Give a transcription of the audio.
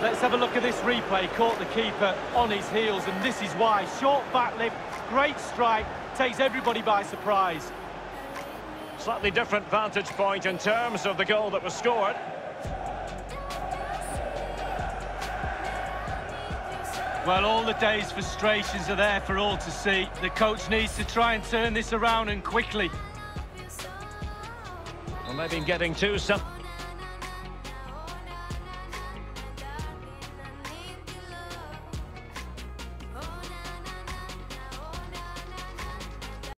Let's have a look at this replay. Caught the keeper on his heels, and this is why. Short back lift, great strike, takes everybody by surprise. Slightly different vantage point in terms of the goal that was scored. Well, all the day's frustrations are there for all to see. The coach needs to try and turn this around and quickly. Well, maybe getting to some...